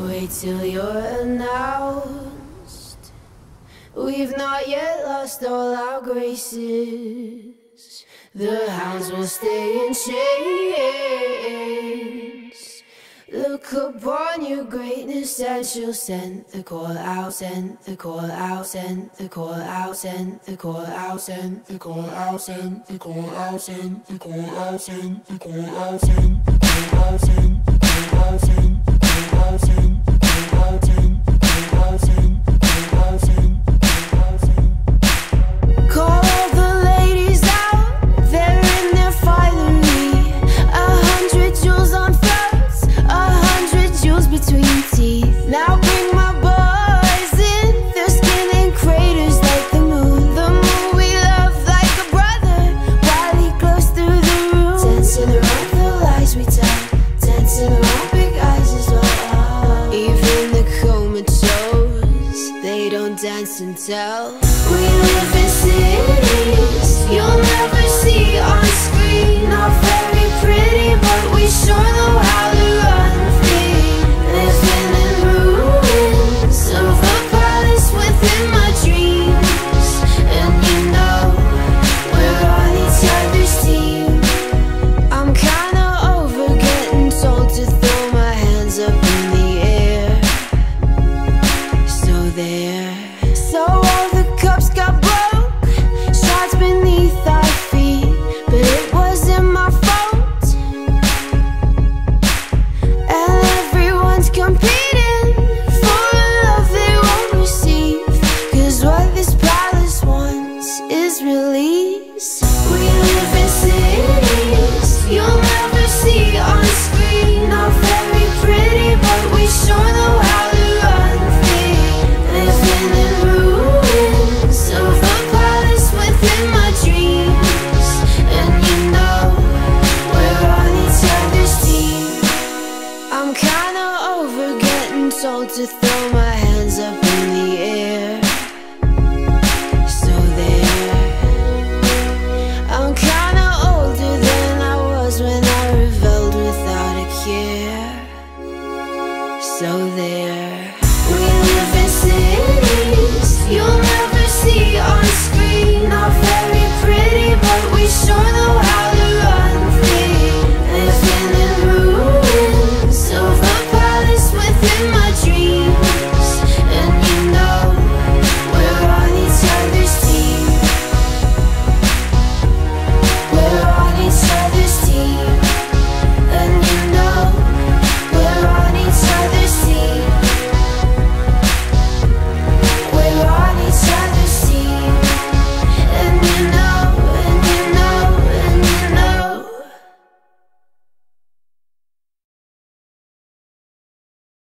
Wait till you're announced. We've not yet lost all our graces. The hounds will stay in chains. Look upon your greatness and she'll send the call out, send the call out, send the call out, send the call out, send the call out, send the call out, send the call out, send the call out, send the call out, send the call out, send the call out, send thousand don't dance and tell We live in cities. You'll never see us soul to throw my hands up.